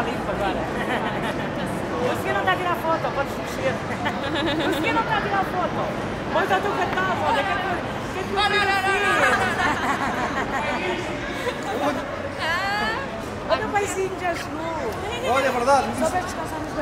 tá limpo agora. Os que não tá virar foto, pode mexer. Os que não tá virar foto. Mostra tu que tá, olha que tu... Que tu Olha o paizinho de azul. Olha, é verdade. Só para descansar nos